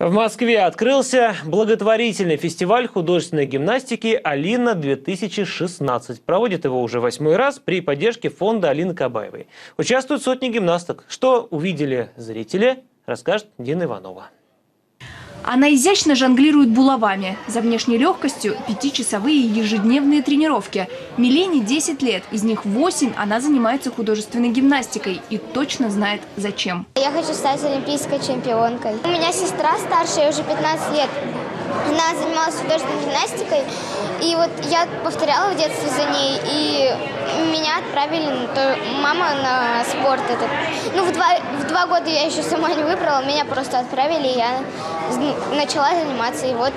В Москве открылся благотворительный фестиваль художественной гимнастики «Алина-2016». Проводит его уже восьмой раз при поддержке фонда Алины Кабаевой. Участвуют сотни гимнасток. Что увидели зрители, расскажет Дина Иванова. Она изящно жонглирует булавами. За внешней легкостью пятичасовые ежедневные тренировки. Милене 10 лет, из них 8 она занимается художественной гимнастикой и точно знает зачем. Я хочу стать олимпийской чемпионкой. У меня сестра старшая, уже 15 лет. Она занималась художественной гимнастикой, и вот я повторяла в детстве за ней, и меня отправили, то мама на спорт этот. Ну, в два, в два года я еще сама не выбрала, меня просто отправили, и я начала заниматься, и вот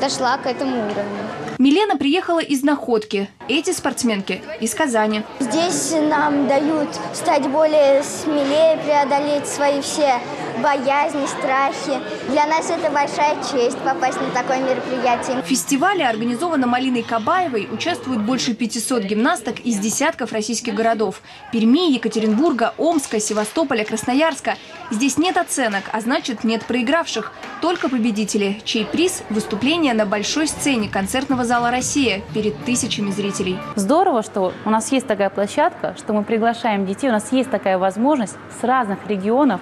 дошла к этому уровню. Милена приехала из Находки. Эти спортсменки из Казани. Здесь нам дают стать более смелее, преодолеть свои все боязни, страхи. Для нас это большая честь попасть на такое мероприятие. В фестивале, организованном Алиной Кабаевой, участвуют больше 500 гимнасток из десятков российских городов. Перми, Екатеринбурга, Омска, Севастополя, Красноярска. Здесь нет оценок, а значит нет проигравших. Только победители, чей приз – выступление на большой сцене концертного зала «Россия» перед тысячами зрителей. Здорово, что у нас есть такая площадка, что мы приглашаем детей, у нас есть такая возможность с разных регионов,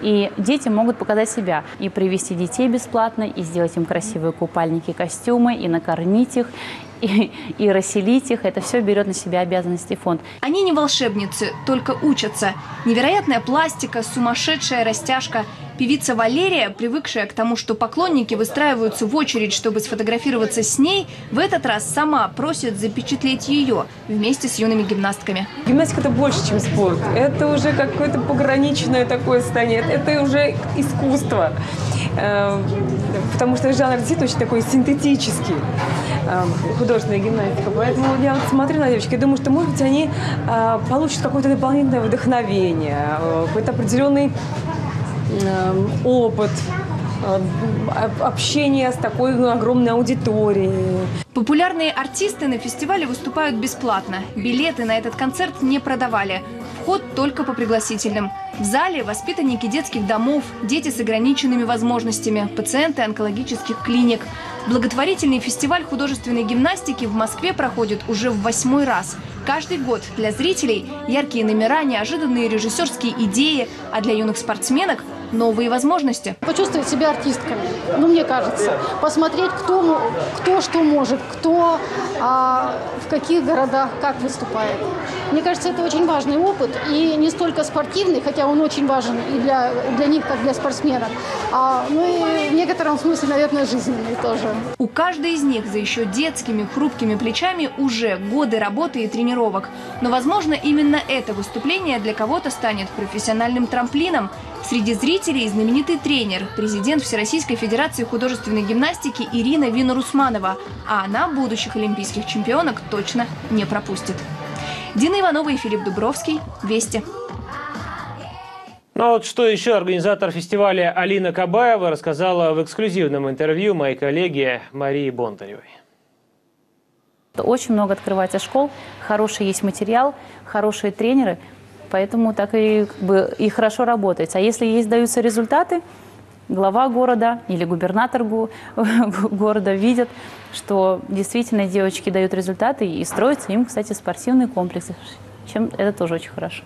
и дети могут показать себя и привести детей бесплатно, и сделать им красивые купальники, костюмы, и накормить их, и, и расселить их. Это все берет на себя обязанности фонд. Они не волшебницы, только учатся. Невероятная пластика, сумасшедшая растяжка – Певица Валерия, привыкшая к тому, что поклонники выстраиваются в очередь, чтобы сфотографироваться с ней, в этот раз сама просит запечатлеть ее вместе с юными гимнастками. Гимнастика – это больше, чем спорт. Это уже какое-то пограничное такое состояние. Это уже искусство. Эм, потому что жанр действительно очень такой синтетический эм, художественная гимнастика. Поэтому я смотрю на девочек и думаю, что, может быть, они э, получат какое-то дополнительное вдохновение, э, какой-то определенный опыт э, общения с такой огромной аудиторией. Популярные артисты на фестивале выступают бесплатно. Билеты на этот концерт не продавали. Вход только по пригласительным. В зале воспитанники детских домов, дети с ограниченными возможностями, пациенты онкологических клиник. Благотворительный фестиваль художественной гимнастики в Москве проходит уже в восьмой раз. Каждый год для зрителей яркие номера, неожиданные режиссерские идеи, а для юных спортсменок – новые возможности. Почувствовать себя артистками, ну, мне кажется. Посмотреть, кто, кто что может, кто а, в каких городах как выступает. Мне кажется, это очень важный опыт. И не столько спортивный, хотя он очень важен и для, для них, как для спортсменов, а, ну и в некотором смысле, наверное, жизненный тоже. У каждой из них за еще детскими хрупкими плечами уже годы работы и тренировок. Но, возможно, именно это выступление для кого-то станет профессиональным трамплином – Среди зрителей знаменитый тренер, президент Всероссийской Федерации художественной гимнастики Ирина Винорусманова. А она будущих олимпийских чемпионок точно не пропустит. Дина Иванова и Филипп Дубровский. Вести. Ну а вот что еще организатор фестиваля Алина Кабаева рассказала в эксклюзивном интервью моей коллеге Марии Бондаревой. Очень много открывается школ, хороший есть материал, хорошие тренеры – Поэтому так и, как бы, и хорошо работает. А если есть даются результаты, глава города или губернатор города видят, что действительно девочки дают результаты и строятся им, кстати, спортивные комплексы, чем это тоже очень хорошо.